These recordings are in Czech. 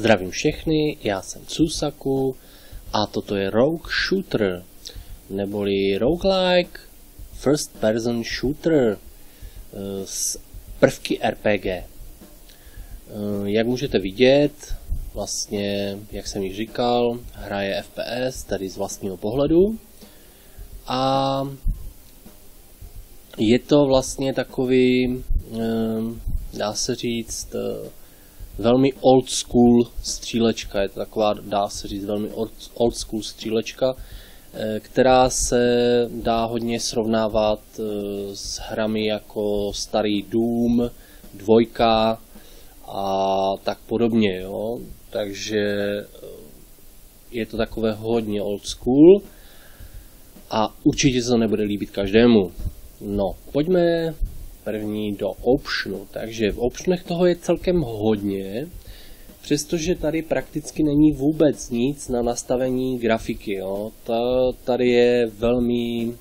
Zdravím všechny, já jsem Cusaku a toto je Rogue Shooter, neboli roguelike first person shooter s eh, prvky RPG. Eh, jak můžete vidět, vlastně, jak jsem již říkal, hraje FPS, tedy z vlastního pohledu. A je to vlastně takový, eh, dá se říct, velmi old school střílečka. Je to taková, dá se říct, velmi old school střílečka, eh, která se dá hodně srovnávat eh, s hrami jako starý Doom, dvojka a tak podobně. Jo? Takže eh, je to takové hodně old school a určitě se to nebude líbit každému. No, pojďme první do optionu. Takže v optionech toho je celkem hodně, přestože tady prakticky není vůbec nic na nastavení grafiky. Jo. Ta, tady je velmi e,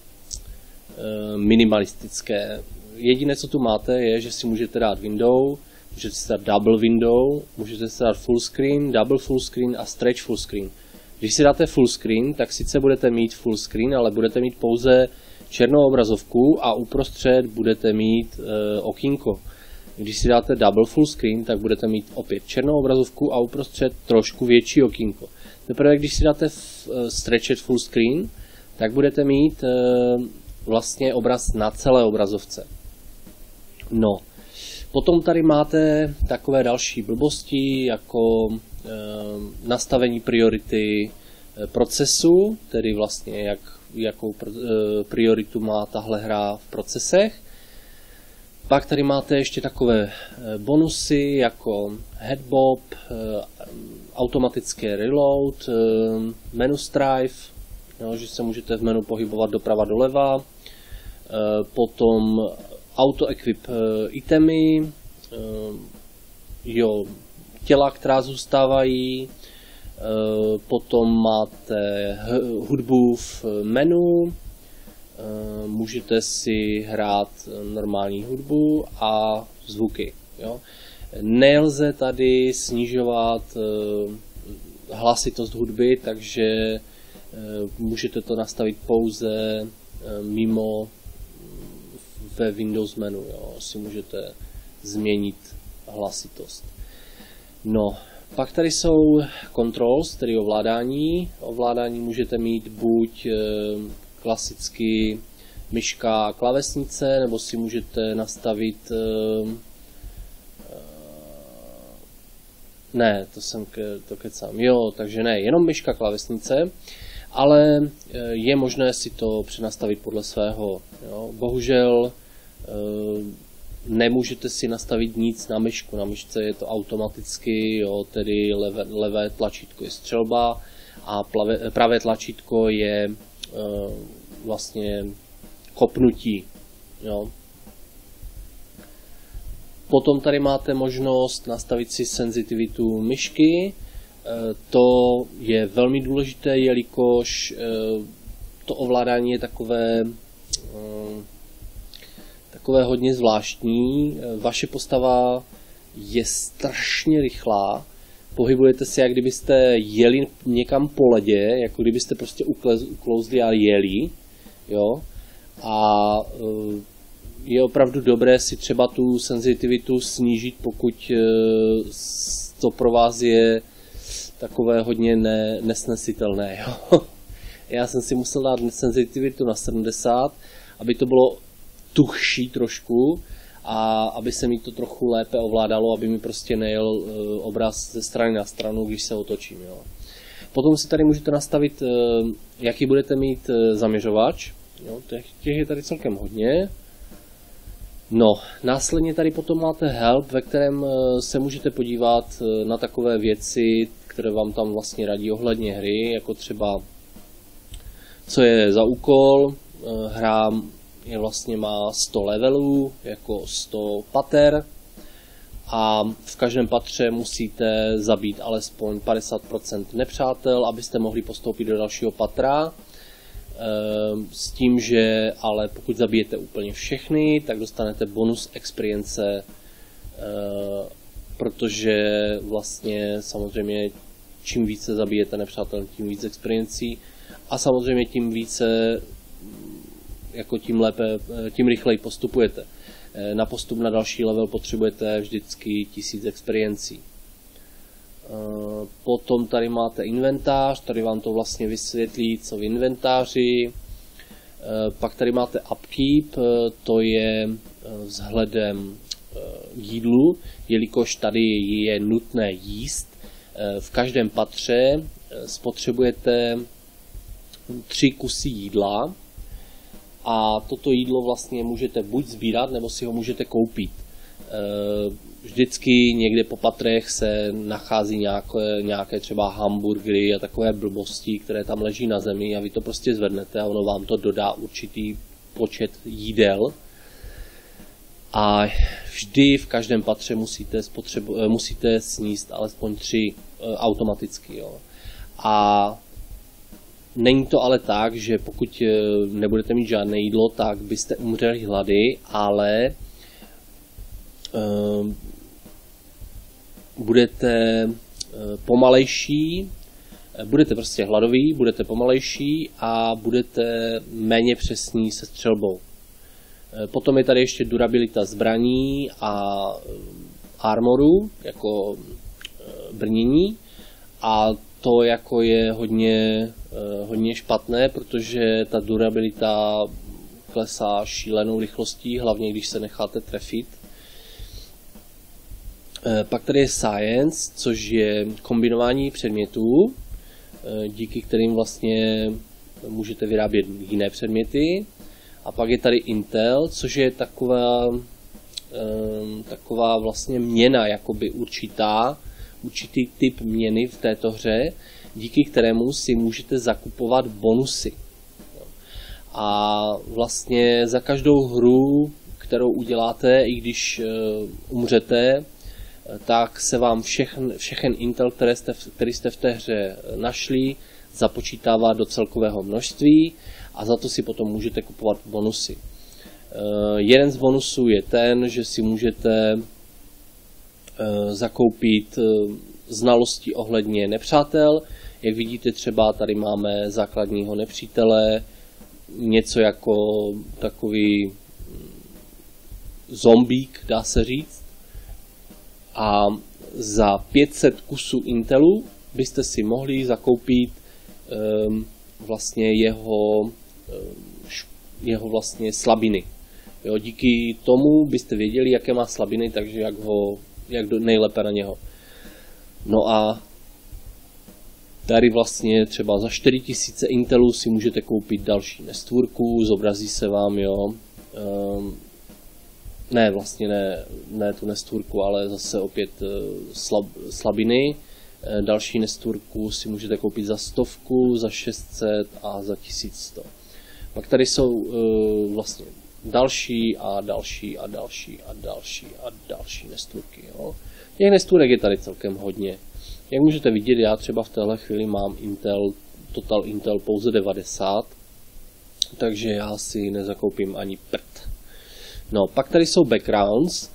minimalistické. Jediné, co tu máte, je, že si můžete dát window, můžete si dát double window, můžete si dát full screen, double full screen a stretch full screen. Když si dáte full screen, tak sice budete mít full screen, ale budete mít pouze černou obrazovku a uprostřed budete mít e. Když si dáte double full screen, tak budete mít opět černou obrazovku a uprostřed trošku větší okýnko. Teprve když si dáte e, stretched full screen, tak budete mít e, vlastně obraz na celé obrazovce. No, potom tady máte takové další blbosti, jako e, nastavení priority procesu, tedy vlastně jak jakou eh, prioritu má tahle hra v procesech. Pak tady máte ještě takové eh, bonusy jako headbob, eh, automatické reload, menu strife, jo, že se můžete v menu pohybovat doprava doleva, potom auto equip itemy, jo, těla, která zůstávají, potom máte hudbu v menu, eh, můžete si hrát normální hudbu a zvuky. Jo. Nelze tady snižovat eh, hlasitost hudby, takže můžete to nastavit pouze mimo ve Windows menu. Jo. Si můžete změnit hlasitost. No, pak tady jsou controls, tedy ovládání. Ovládání můžete mít buď eh, klasicky myška klavesnice, nebo si můžete nastavit eh, eh, ne, to jsem ke, to kecám. Jo, takže ne, jenom myška klávesnice, ale je možné si to přenastavit podle svého. Jo. Bohužel nemůžete si nastavit nic na myšku. Na myšce je to automaticky, jo, tedy levé, levé tlačítko je střelba a plave, pravé tlačítko je e, vlastně kopnutí. Jo. Potom tady máte možnost nastavit si senzitivitu myšky. E, to je velmi důležité, jelikož e, to ovládání je takové takové hodně zvláštní. Vaše postava je strašně rychlá, pohybujete se, jak kdybyste jeli někam po ledě, jako kdybyste prostě uklouzli a jeli, jo. A eh, je opravdu dobré si třeba tu senzitivitu snížit, pokud eh, to pro vás je takové hodně ne, nesnesitelné. Jo. Já jsem si musel dát senzitivitu na 70, aby to bylo tuchší trošku a aby se mi to trochu lépe ovládalo, aby mi prostě nejel eh, obraz ze strany na stranu, když se otočím. Jo. Potom si tady můžete nastavit, eh, jaký budete mít eh, zaměřovač. Jo, těch je tady celkem hodně. No, následně tady potom máte help, ve kterém se můžete podívat na takové věci, které vám tam vlastně radí ohledně hry, jako třeba co je za úkol, hra je vlastně má 100 levelů, jako 100 pater a v každém patře musíte zabít alespoň 50% nepřátel, abyste mohli postoupit do dalšího patra. Ehm, s tím, že ale pokud zabijete úplně všechny, tak dostanete bonus experience ehm, protože vlastně samozřejmě čím více zabijete nepřátel, tím víc experiencí a samozřejmě tím více jako tím lépe, tím rychleji postupujete. Eh, na postup na další level potřebujete vždycky tisíc experiencí. Eh, potom tady máte inventář, tady vám to vlastně vysvětlí, co v inventáři. Eh, pak tady máte upkeep, to je vzhledem jídlu, jelikož tady je nutné jíst. V každém patře spotřebujete tři kusy jídla, a toto jídlo vlastně můžete buď sbírat, nebo si ho můžete koupit. E, vždycky někde po patrech se nachází nějaké, nějaké třeba hamburgery a takové blbosti, které tam leží na zemi a vy to prostě zvednete a ono vám to dodá určitý počet jídel. A vždy v každém patře musíte, spotřebu, e, musíte sníst alespoň tři e, automaticky. Jo. A Není to ale tak, že pokud eh, nebudete mít žádné jídlo, tak byste umřeli hlady, ale uh, budete uh, pomalejší, budete prostě hladoví, budete pomalejší a budete méně přesní se střelbou. Potom je tady ještě durabilita zbraní a armoru, jako brnění. A to jako je hodně, eh, hodně špatné, protože ta durabilita klesá šílenou rychlostí, hlavně když se necháte trefit. Eh, pak tady je Science, což je kombinování předmětů, eh, díky kterým vlastně můžete vyrábět jiné předměty. A pak je tady Intel, což je taková, taková vlastně měna jakoby určitá, určitý typ měny v této hře, díky kterému si můžete zakupovat bonusy. A vlastně za každou hru, kterou uděláte, i když uh, umřete, tak se vám všechn, všechen Intel, které jste, který jste v té hře našli, započítává do celkového množství a za to si potom můžete kupovat bonusy. Uh, jeden z bonusů je ten, že si můžete Eh, zakoupit eh, znalosti ohledně nepřátel. Jak vidíte, třeba tady máme základního nepřítele, něco jako takový mm, zombík, dá se říct. A za 500 kusů Intelu byste si mohli zakoupit um, vlastně jeho, um, jeho vlastně slabiny. Jo, díky tomu byste věděli, jaké má slabiny, takže jak ho jak do, nejlépe na něho. No a tady vlastně třeba za 4000 Intelů si můžete koupit další nestvůrku, zobrazí se vám, jo. Um, ne, vlastně ne, ne tu nestvůrku, ale zase opět uh, slab, slabiny. Uh, další nestvůrku si můžete koupit za stovku, za 600 a za 1100. Pak tady jsou uh, vlastně další a další a další a další a další nestvůrky. Jo. Těch nestvůrek je tady celkem hodně. Jak můžete vidět, já třeba v téhle chvíli mám Intel, Total Intel pouze 90, takže já si nezakoupím ani prd. No, pak tady jsou backgrounds.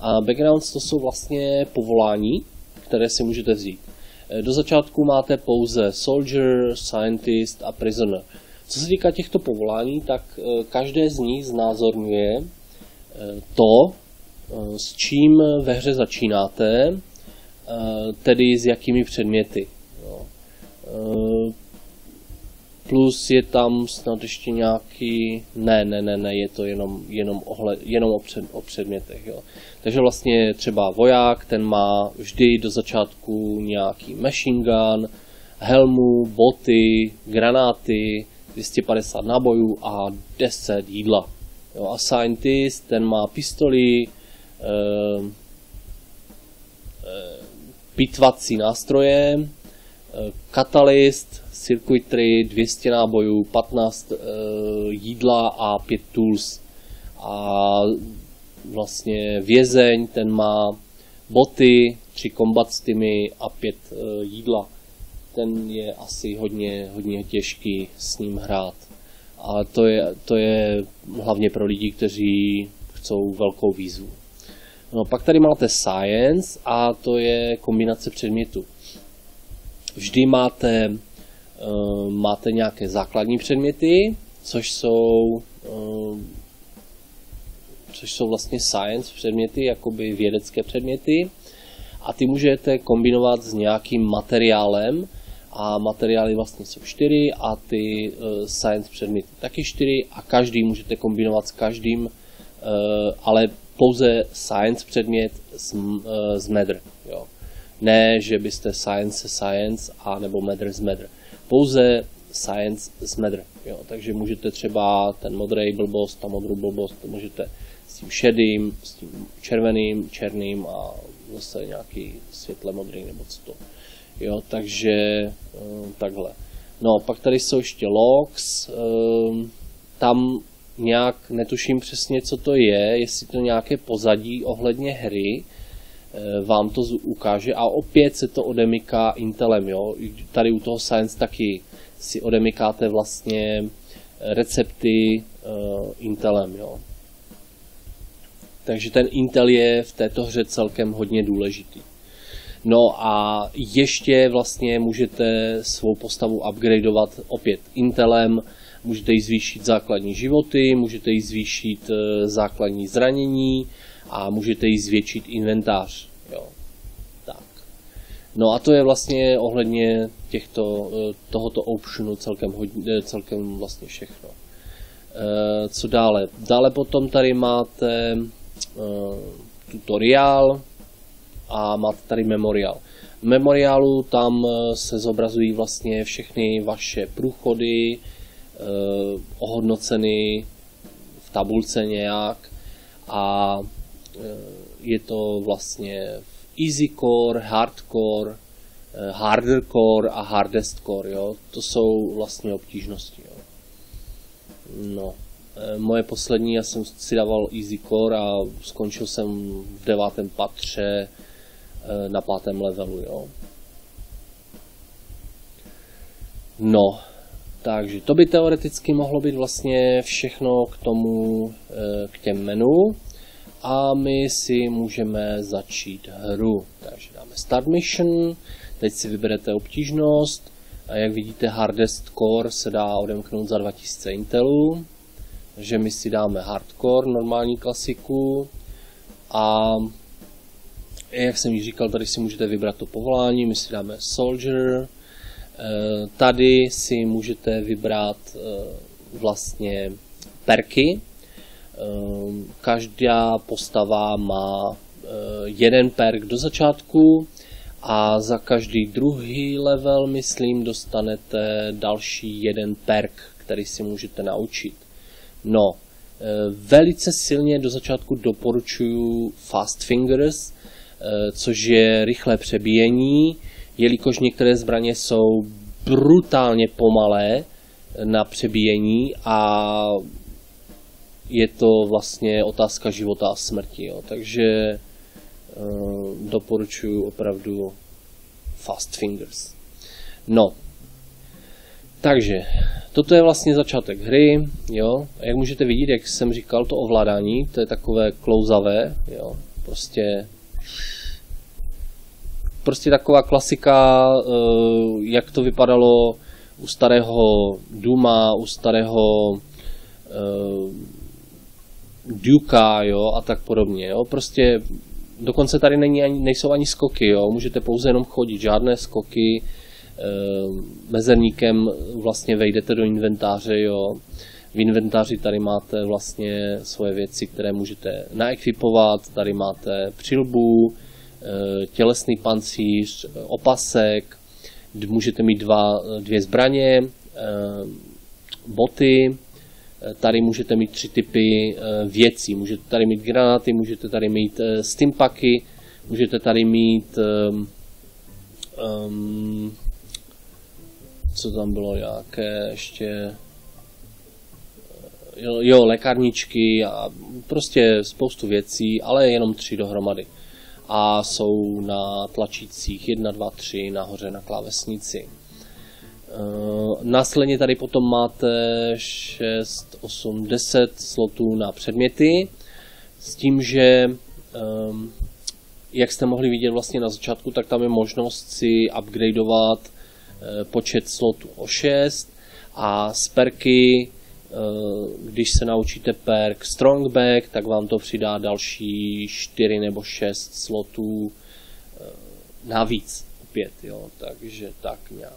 A backgrounds to jsou vlastně povolání, které si můžete vzít. Do začátku máte pouze soldier, scientist a prisoner. Co se týká těchto povolání, tak eh, každé z nich znázorňuje eh, to, eh, s čím ve hře začínáte, tedy s jakými předměty. Plus je tam snad ještě nějaký... Ne, ne, ne, ne, je to jenom, jenom, ohled, jenom o, před, o předmětech. Jo. Takže vlastně třeba voják, ten má vždy do začátku nějaký machine gun, helmu, boty, granáty, 250 nábojů a 10 jídla. Jo, a Scientist, ten má pistoli, eh, eh, pitvací nástroje, eh, Catalyst, circuitry, 200 nábojů, 15 eh, jídla a 5 tools. A vlastně vězeň, ten má boty, 3 combat stimy a 5 eh, jídla ten je asi hodně, hodně těžký s ním hrát. A to je, to je hlavně pro lidi, kteří chcou velkou výzvu. No, pak tady máte Science a to je kombinace předmětů. Vždy máte, uh, máte nějaké základní předměty, což jsou, uh, což jsou vlastně science předměty, jakoby vědecké předměty. A ty můžete kombinovat s nějakým materiálem, a materiály vlastně jsou čtyři a ty uh, science předměty taky čtyři a každý můžete kombinovat s každým, uh, ale pouze science předmět z, uh, z medr. Jo. Ne, že byste science science a nebo medr z medr. Pouze science z medr. Jo. Takže můžete třeba ten modrý blbost, ta modrou blbost, můžete s tím šedým, s tím červeným, černým a zase nějaký světle modrý nebo co to. Jo, takže eh, takhle. No, pak tady jsou ještě logs. Ehm, tam nějak netuším přesně, co to je, jestli to nějaké pozadí ohledně hry, eh, vám to ukáže. A opět se to odemyká Intelem, jo. Tady u toho Science taky si odemykáte vlastně recepty uh, Intelem, jo. Takže ten Intel je v této hře celkem hodně důležitý. No a ještě vlastně můžete svou postavu upgradeovat opět Intelem, můžete jí zvýšit základní životy, můžete jí zvýšit eh, základní zranění a můžete jí zvětšit inventář. Jo. Tak. No a to je vlastně ohledně těchto, eh, tohoto optionu celkem, hodně, eh, celkem vlastně všechno. Co dále? Dále potom tady máte tutoriál, a máte tady memoriál. V memoriálu tam se zobrazují vlastně všechny vaše průchody, ohodnoceny v tabulce nějak a eh, je to vlastně easy core, hardcore, harder core a hardest core, jo. To jsou vlastně obtížnosti, jo. No. Moje poslední, já jsem si dával easy core a skončil jsem v devátém patře Eh, na pátém levelu, jo. No, takže to by teoreticky mohlo být vlastně všechno k tomu, eh, k těm menu. A my si můžeme začít hru. Takže dáme Start Mission, teď si vyberete obtížnost a jak vidíte Hardest Core se dá odemknout za 2000 Intelů. Takže my si dáme Hardcore, normální klasiku a jak jsem již říkal, tady si můžete vybrat to povolání, my si dáme Soldier. Eh, tady si můžete vybrat eh, vlastně perky. Eh, každá postava má jeden perk do začátku a za každý druhý level, myslím, dostanete další jeden perk, který si můžete naučit. No, velice silně do začátku doporučuji Fast Fingers, což je rychlé přebíjení, jelikož některé zbraně jsou brutálně pomalé na přebíjení a je to vlastně otázka života a smrti. Jo. Takže uh, doporučuji opravdu Fast Fingers. No, takže toto je vlastně začátek hry, jo. Jak můžete vidět, jak jsem říkal, to ovládání, to je takové klouzavé, jo. Prostě prostě taková klasika, eh, jak to vypadalo u starého Duma, u starého uh, Duka, jo, a tak podobně, jo. Prostě dokonce tady není ani, nejsou ani skoky, jo. Můžete pouze jenom chodit, žádné skoky. Uh, mezerníkem vlastně vejdete do inventáře, jo. V inventáři tady máte vlastně svoje věci, které můžete naekvipovat, tady máte přilbu, Eh, tělesný pancíř, opasek, můžete mít dva, dvě zbraně, eh, boty, eh, tady můžete mít tři typy věcí. Můžete tady mít granáty, můžete tady mít stimpaky, můžete tady mít um, co tam bylo nějaké ještě jo, lékárničky a prostě spoustu věcí, ale jenom tři dohromady a jsou na tlačících 1, 2, 3 nahoře na klávesnici. Následně tady potom máte 6, 8, 10 slotů na předměty, s tím, že um, jak jste mohli vidět vlastně na začátku, tak tam je možnost si upgradeovat uh, počet slotů o 6 a z perky, když se naučíte perk Strongback, tak vám to přidá další 4 nebo 6 slotů uh, navíc opět, jo, takže tak nějak.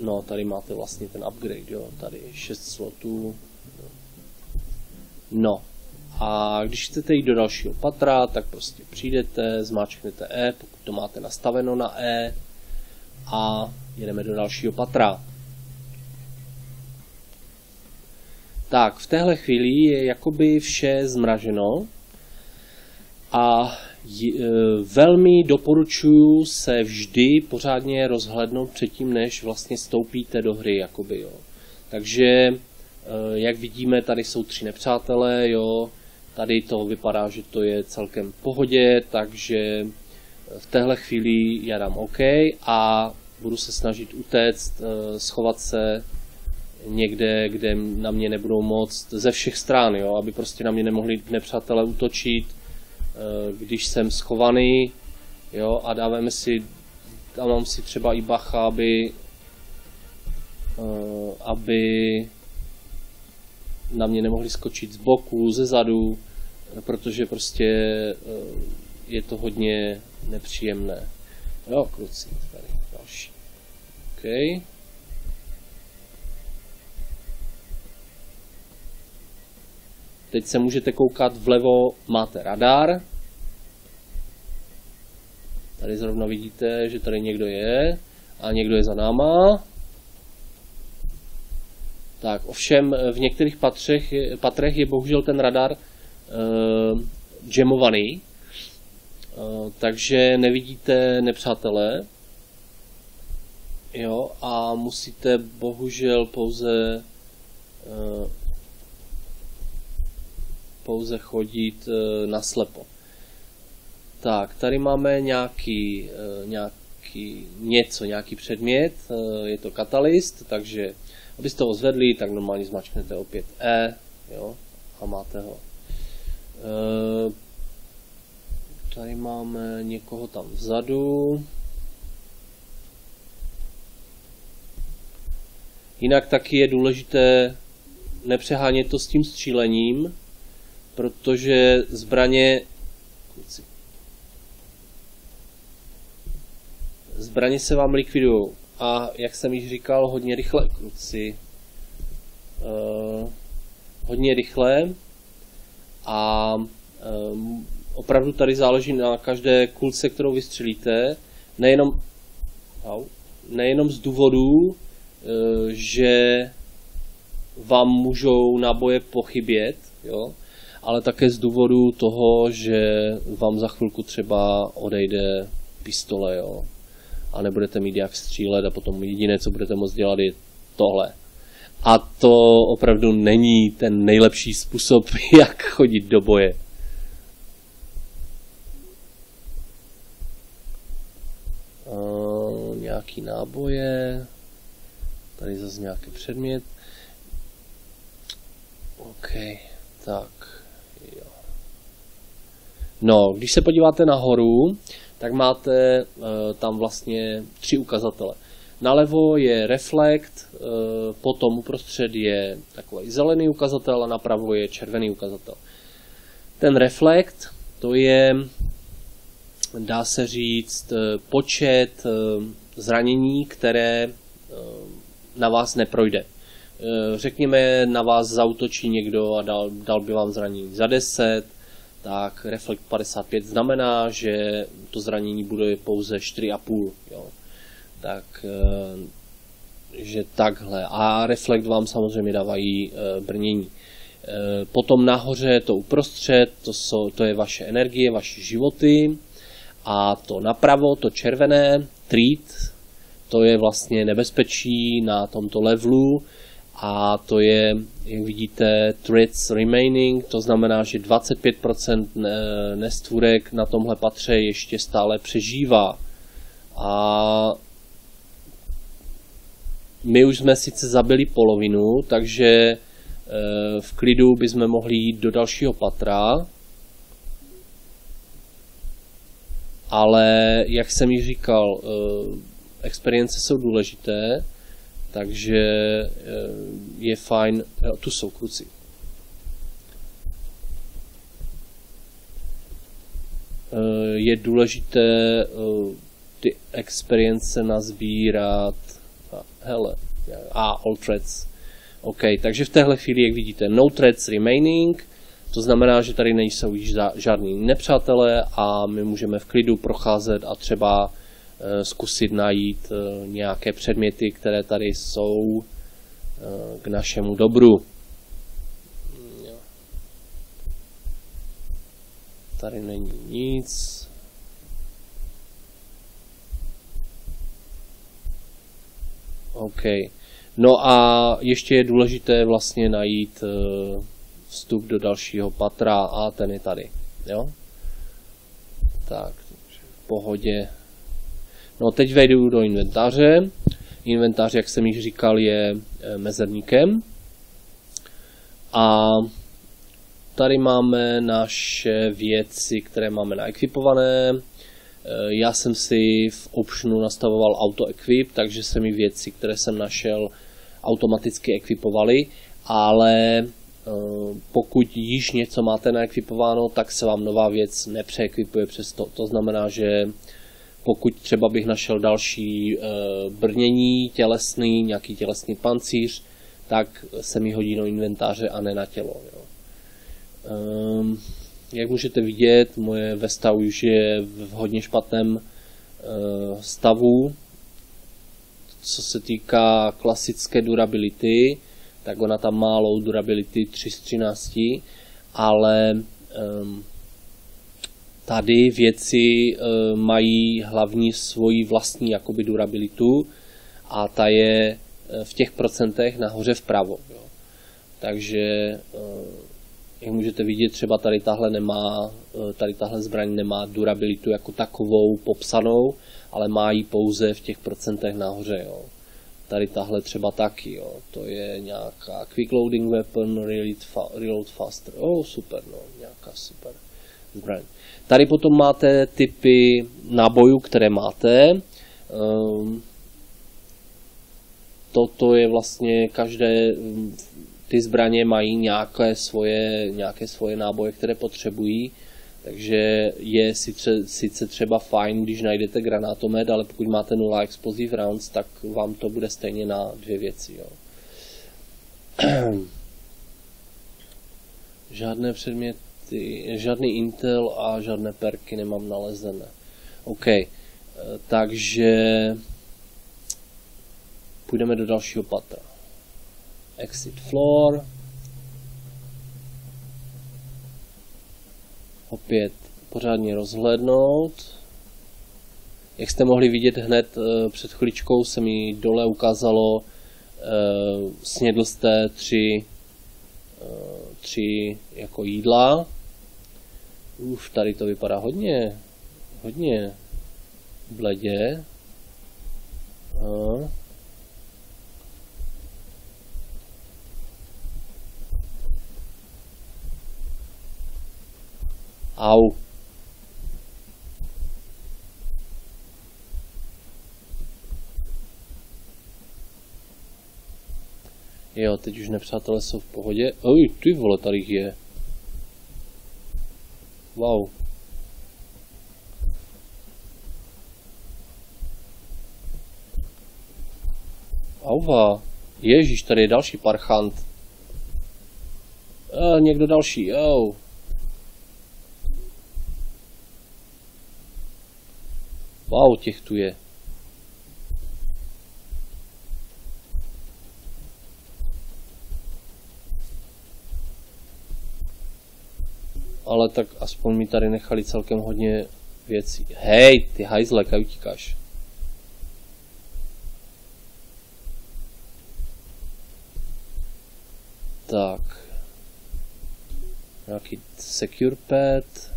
No, tady máte vlastně ten upgrade, jo, tady 6 slotů. No, a když chcete jít do dalšího patra, tak prostě přijdete, zmáčknete E, pokud to máte nastaveno na E, a jedeme do dalšího patra. Tak, v téhle chvíli je jakoby vše zmraženo a E, velmi doporučuji se vždy pořádně rozhlednout předtím, než vlastně stoupíte do hry. Jakoby, jo. Takže, e, jak vidíme, tady jsou tři nepřátelé, jo. Tady to vypadá, že to je celkem v pohodě, takže v téhle chvíli já dám OK a budu se snažit utéct, e, schovat se někde, kde na mě nebudou moc ze všech stran, jo, aby prostě na mě nemohli nepřátelé útočit, Eh, když jsem schovaný, jo, a dáváme si, dávám si třeba i bacha, aby, eh, aby na mě nemohli skočit z boku, ze zadu, protože prostě eh, je to hodně nepříjemné. Jo, kluci, tady další. OK. Teď se můžete koukat vlevo, máte radar. Tady zrovna vidíte, že tady někdo je a někdo je za náma. Tak, ovšem v některých patřech, patrech je bohužel ten radar uh, jamovaný, uh, takže nevidíte nepřátelé. Jo, a musíte bohužel pouze uh, pouze chodit e, na slepo. Tak, tady máme nějaký, e, nějaký něco, nějaký předmět, e, je to katalyst, takže abyste ho zvedli, tak normálně zmačknete opět E, jo, a máte ho. Tady máme někoho tam vzadu. Jinak taky je důležité nepřehánět to s tím střílením, protože zbraně zbraně se vám likvidují a jak jsem již říkal, hodně rychle kluci uh, hodně rychle. A um, opravdu tady záleží na každé kulce, kterou vystřelíte, nejenom, nejenom z důvodu, uh, že vám můžou náboje pochybět, jo, ale také z důvodu toho, že vám za chvilku třeba odejde pistole, jo. A nebudete mít jak střílet a potom jediné, co budete moct dělat, je tohle. A to opravdu není ten nejlepší způsob, jak chodit do boje. Uh, nějaký náboje. Tady zase nějaký předmět. OK, tak. No, když se podíváte nahoru, tak máte uh, tam vlastně tři ukazatele. Nalevo je reflekt, uh, potom uprostřed je takový zelený ukazatel a napravo je červený ukazatel. Ten reflekt, to je, dá se říct, eh, počet zranění, které na vás neprojde. Řekněme, na vás zautočí někdo a dal, dal by vám zranění za 10, tak Reflekt 55 znamená, že to zranění bude pouze 4,5. Jo. Tak, eh, že takhle. A Reflekt vám samozřejmě dávají eh, brnění. Eh, potom nahoře to uprostřed, to, jsou, to je vaše energie, vaše životy. A to napravo, to červené, treat, to je vlastně nebezpečí na tomto levelu a to je, jak vidíte, threads remaining, to znamená, že 25% nestvůrek na tomhle patře ještě stále přežívá. A my už jsme sice zabili polovinu, takže v klidu bychom mohli jít do dalšího patra, ale jak jsem ji říkal, experience jsou důležité, takže je fajn, jo, tu jsou kluci, Eh, je důležité eh, ty experience nazbírat. Hele, a all threads. OK, takže v téhle chvíli, jak vidíte, no threads remaining, to znamená, že tady nejsou již žádní nepřátelé a my můžeme v klidu procházet a třeba eh, zkusit najít nějaké předměty, které tady jsou k našemu dobru. Tady není nic. OK. No a ještě je důležité vlastně najít eh, vstup do dalšího patra a ten je tady. Jo? Tak, v pohodě. No teď vejdu do inventáře. Inventář, jak jsem již říkal, je eh, mezerníkem. A Tady máme naše věci, které máme naekvipované. Eh, já jsem si v optionu nastavoval auto equip, takže se mi věci, které jsem našel, automaticky ekvipovaly, ale eh, pokud již něco máte naekvipováno, tak se vám nová věc nepřeekvipuje přes to. To znamená, že pokud třeba bych našel další eh, brnění tělesný, nějaký tělesný pancíř, tak se mi hodí do inventáře a ne na tělo. Jo. Um, jak můžete vidět, moje Vesta už je v hodně špatném uh, stavu. Co se týká klasické durability, tak ona tam má low durability 3 z 13, ale um, tady věci uh, mají hlavní svoji vlastní jakoby durabilitu a ta je v těch procentech nahoře vpravo. Jo. Takže uh, jak můžete vidět, třeba tady tahle nemá, eh, tady tahle zbraň nemá durabilitu jako takovou popsanou, ale má ji pouze v těch procentech nahoře, jo. Tady tahle třeba taky, jo. To je nějaká quick loading weapon, reload, fa reload faster. Oh, super, no, nějaká super zbraň. Tady potom máte typy nábojů, které máte. Um, toto je vlastně každé ty zbraně mají nějaké svoje, nějaké svoje náboje, které potřebují, takže je sice, sice třeba fajn, když najdete granátomet, ale pokud máte nula explosive rounds, tak vám to bude stejně na dvě věci. Jo. žádné předměty, žádný Intel a žádné perky nemám nalezené. OK, eh, takže půjdeme do dalšího patra exit floor. Opět pořádně rozhlednout. Jak jste mohli vidět hned eh, před chviličkou se mi dole ukázalo, eh, snědl jste tři, tři jako jídla. Už tady to vypadá hodně, hodně bledě. Aha. Au. Jo, teď už nepřátelé jsou v pohodě. Oj, ty vole, tady je. Wow. Auva. Ježíš, tady je další parchant. A, někdo další, jo. Wow, těch tu je. Ale tak aspoň mi tady nechali celkem hodně věcí. Hej, ty hajzle, kaj utíkáš? Tak. Nějaký secure pad.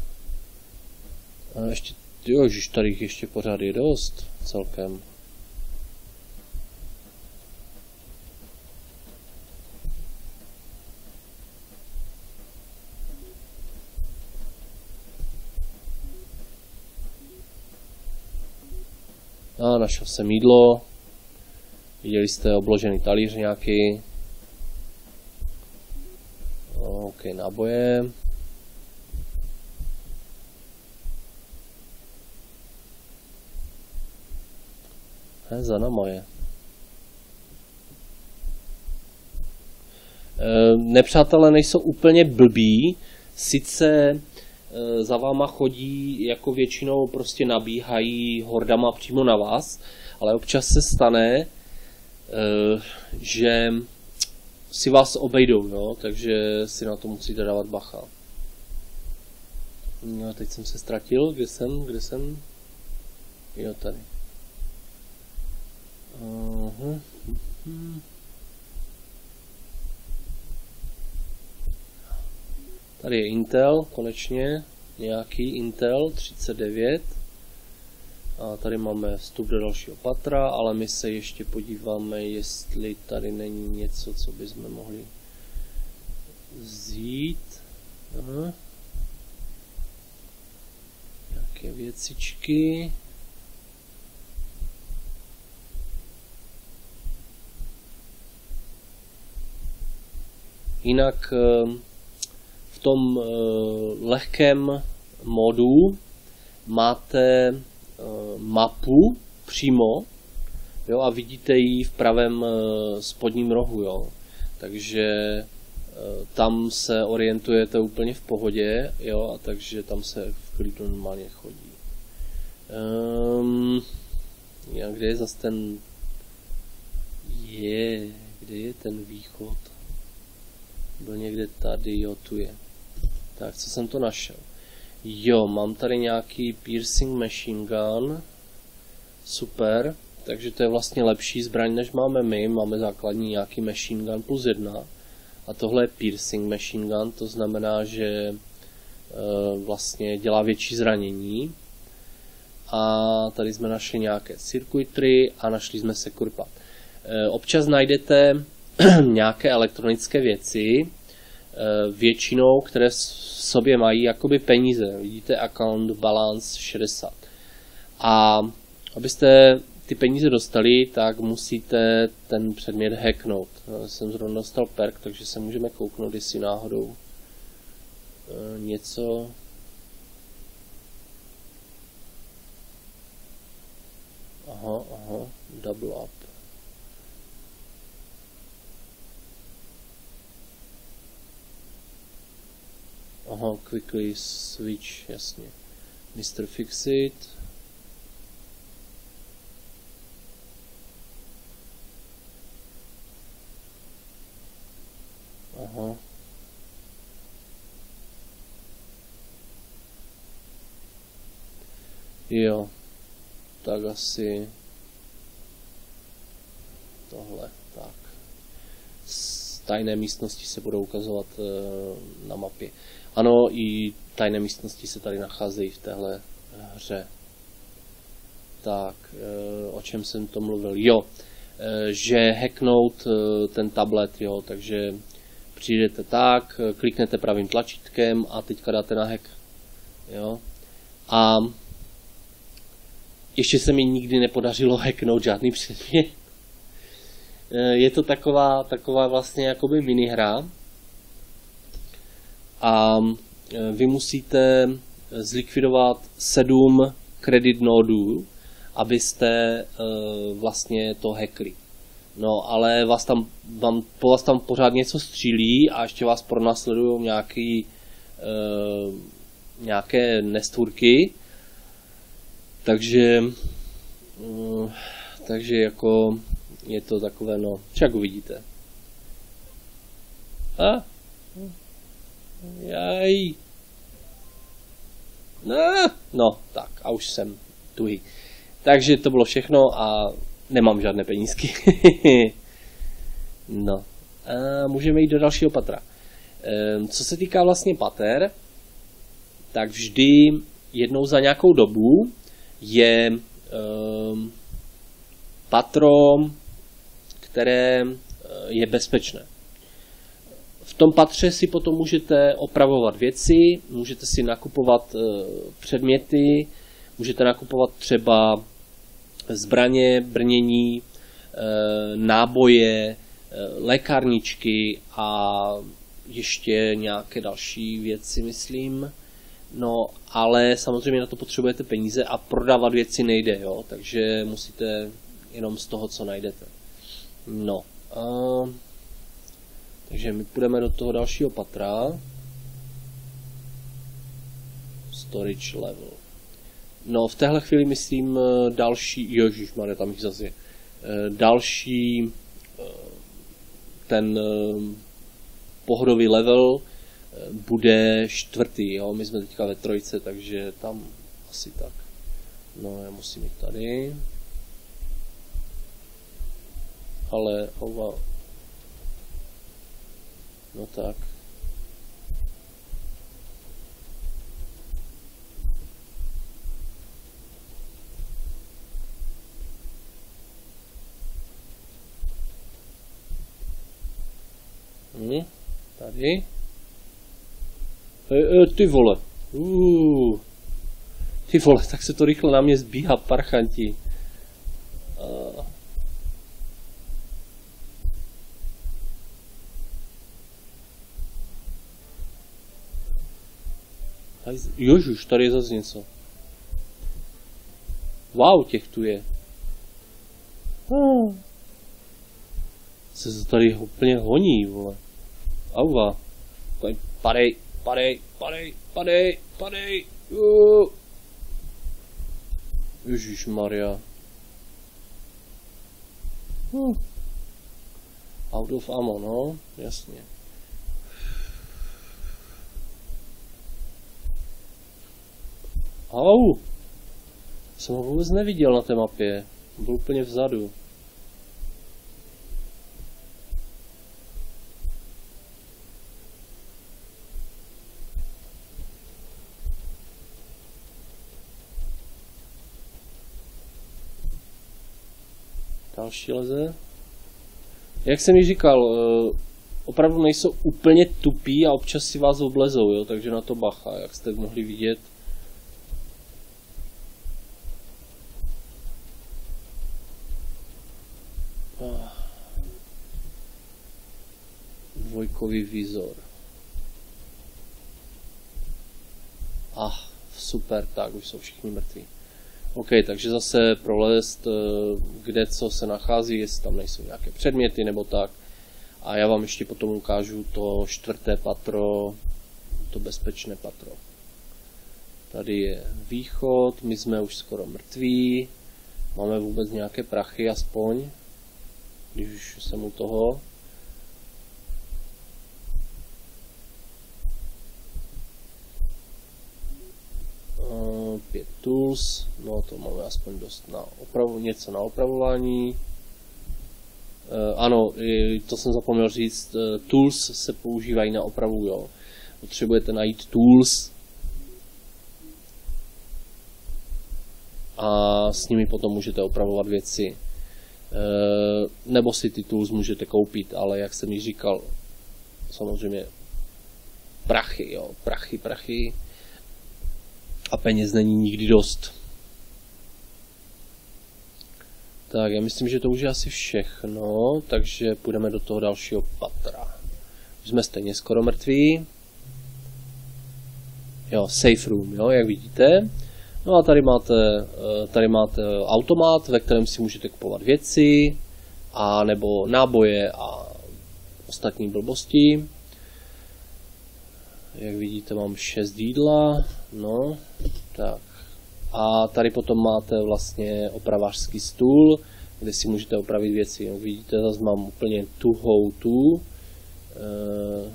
A ještě Jožiš, tady ještě pořád je dost celkem. Našel jsem jídlo. Viděli jste obložený talíř nějaký. OK, náboje. He, za náma je. E, nepřátelé nejsou úplně blbí, sice za váma chodí jako většinou prostě nabíhají hordama přímo na vás, ale občas se stane, e, že si vás obejdou, jo? takže si na to musíte dávat bacha. No teď jsem se ztratil, kde jsem, kde jsem? Jo, tady. Uh-huh. Tady je Intel, konečně, nějaký Intel 39. A tady máme vstup do dalšího patra, ale my se ještě podíváme, jestli tady není něco, co bychom mohli vzít. Aha. Nějaké věcičky. Jinak ehm, tom eh, lehkém modu máte eh, mapu přímo jo, a vidíte ji v pravém eh, spodním rohu. Jo. Takže tam se orientujete úplně v pohodě, jo, a takže tam se v klidu normálně chodí. Um, já, kde je zase ten... Je, kde je ten východ? Byl někde tady, jo, tu je. Tak, co jsem to našel? Jo, mám tady nějaký piercing machine gun. Super. Takže to je vlastně lepší zbraň, než máme my. Máme základní nějaký machine gun plus jedna. A tohle je piercing machine gun, to znamená, že e, vlastně dělá větší zranění. A tady jsme našli nějaké circuitry a našli jsme se kurpa. E, občas najdete nějaké elektronické věci, eh, většinou, které v sobě mají jakoby peníze. Vidíte account balance 60. A abyste ty peníze dostali, tak musíte ten předmět hacknout. Já jsem zrovna dostal perk, takže se můžeme kouknout, jestli náhodou eh, něco Aha, aha, double up. Aha, quickly switch, jasně. Mr. Fixit. Aha. Jo, tak asi tohle, tak. Z tajné místnosti se budou ukazovat e, na mapě. Ano, i tajné místnosti se tady nacházejí v téhle hře. Tak, eh, o čem jsem to mluvil? Jo, eh, že hacknout eh, ten tablet, jo, takže přijdete tak, kliknete pravým tlačítkem a teďka dáte na hack. Jo. A ještě se mi nikdy nepodařilo hacknout žádný předmět. Je to taková, taková vlastně jakoby minihra, a e, vy musíte zlikvidovat sedm kredit nódů, abyste e, vlastně to hackli. No, ale vás tam, vám, po vás tam pořád něco střílí a ještě vás pronásledují nějaký, e, nějaké nestvůrky. Takže, takže jako je to takové, no, však uvidíte. A? Jaj. No, no, tak a už jsem tuhý. Takže to bylo všechno a nemám žádné penízky. no. A můžeme jít do dalšího patra. Ehm, co se týká vlastně pater, tak vždy jednou za nějakou dobu je um, patro, které eh, je bezpečné tom patře si potom můžete opravovat věci, můžete si nakupovat eh, předměty, můžete nakupovat třeba zbraně, brnění, náboje, lékárničky a ještě nějaké další věci, myslím. No, ale samozřejmě na to potřebujete peníze a prodávat věci nejde, jo, takže musíte jenom z toho, co najdete. No, uh, takže my půjdeme do toho dalšího patra. Storage level. No, v téhle chvíli myslím eh, další, ježišmarja, tam jich zase. Eh, další eh, ten pohodový level bude čtvrtý, jo? my jsme teďka ve trojce, takže tam asi tak. No, já musím jít tady. Ale ova... No tak. Hm, tady. E, e, ty vole. Uh. Ty vole, tak se to rychle na mě zbíhá, parchanti. Jožuš, tady je zase něco. Wow, těch tu je. Hmm. Se to tady úplně honí, vole. Auva. Padej, padej, padej, padej, padej. Uh. Ježíš Maria. Hm. Out of ammo, no, jasně. Au! Jsem ho vůbec neviděl na té mapě. Byl úplně vzadu. Další leze. Jak jsem ji říkal, eh, opravdu nejsou úplně tupí a občas si vás oblezou, jo, takže na to bacha, jak jste mohli vidět. Ah. Dvojkový vizor. Ah, super, tak už jsou všichni mrtví. OK, takže zase prolést, eh, kde co se nachází, jestli tam nejsou nějaké předměty nebo tak. A já vám ještě potom ukážu to čtvrté patro, to bezpečné patro. Tady je východ, my jsme už skoro mrtví. Máme vůbec nějaké prachy aspoň, když už jsem u toho. Pět tools, no to máme aspoň dost na opravu, něco na opravování. E, ano, to jsem zapomněl říct, e, tools se používají na opravu, jo. Potřebujete najít tools a s nimi potom můžete opravovat věci. E, nebo si ty tools můžete koupit, ale jak jsem již říkal, samozřejmě prachy, jo, prachy, prachy a peněz není nikdy dost. Tak, já myslím, že to už je asi všechno, takže půjdeme do toho dalšího patra. Už jsme stejně skoro mrtví. Jo, safe room, jo, jak vidíte. No a tady máte, eh, tady máte automat, ve kterém si můžete kupovat věci, a nebo náboje a ostatní blbosti. Jak vidíte, mám 6 jídla, no, tak. A tady potom máte vlastně opravářský stůl, kde si můžete opravit věci. Jak vidíte, zase mám úplně tuhou tu, e,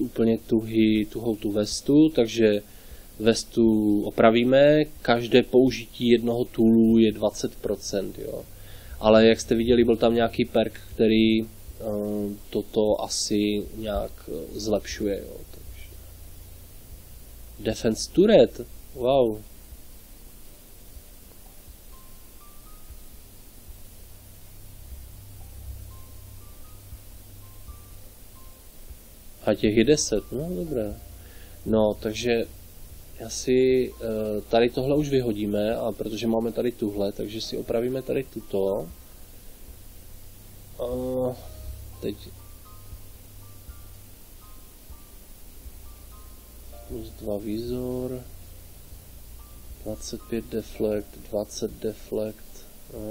úplně tuhý, tuhou tu vestu, takže vestu opravíme. Každé použití jednoho toolu je 20%, jo. Ale jak jste viděli, byl tam nějaký perk, který Eh, toto asi nějak eh, zlepšuje. Jo. Defense turret, wow. A těch je 10, no dobré. No, takže asi eh, tady tohle už vyhodíme, a protože máme tady tuhle, takže si opravíme tady tuto. A teď plus 2 vizor, 25 deflect, 20 deflect,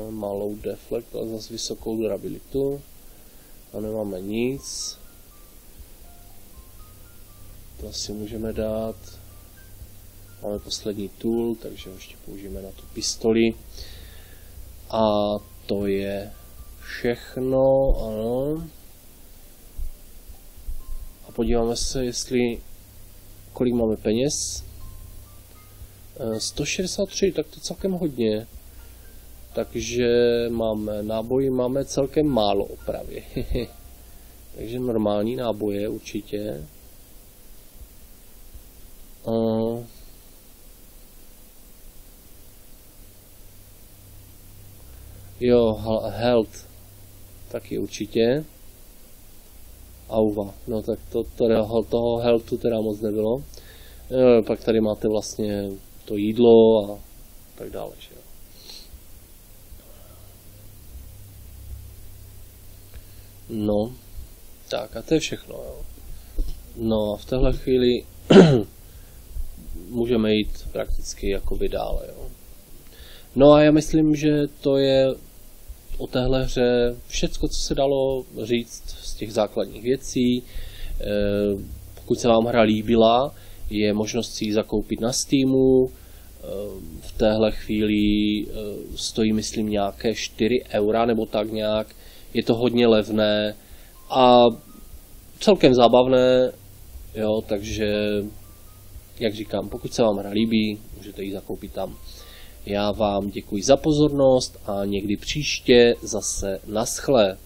malou deflect, ale zase vysokou durabilitu. A nemáme nic. To asi můžeme dát. Máme poslední tool, takže ho ještě použijeme na tu pistoli. A to je všechno, ano. A podíváme se, jestli kolik máme peněz. 163, eh, tak to celkem hodně. Takže máme náboji, máme celkem málo opravy. Takže normální náboje určitě. Uh, jo, health taky určitě. Auva, no tak to, teda, toho healthu teda moc nebylo. Jo, pak tady máte vlastně to jídlo a tak dále. Že jo. No, tak a to je všechno. Jo. No a v téhle chvíli můžeme jít prakticky jakoby dále. Jo. No a já myslím, že to je o téhle hře všecko, co se dalo říct z těch základních věcí. E, pokud se vám hra líbila, je možnost si ji zakoupit na Steamu. E, v téhle chvíli e, stojí, myslím, nějaké 4 eura nebo tak nějak. Je to hodně levné a celkem zábavné, jo, takže jak říkám, pokud se vám hra líbí, můžete ji zakoupit tam. Já vám děkuji za pozornost a někdy příště zase naschle.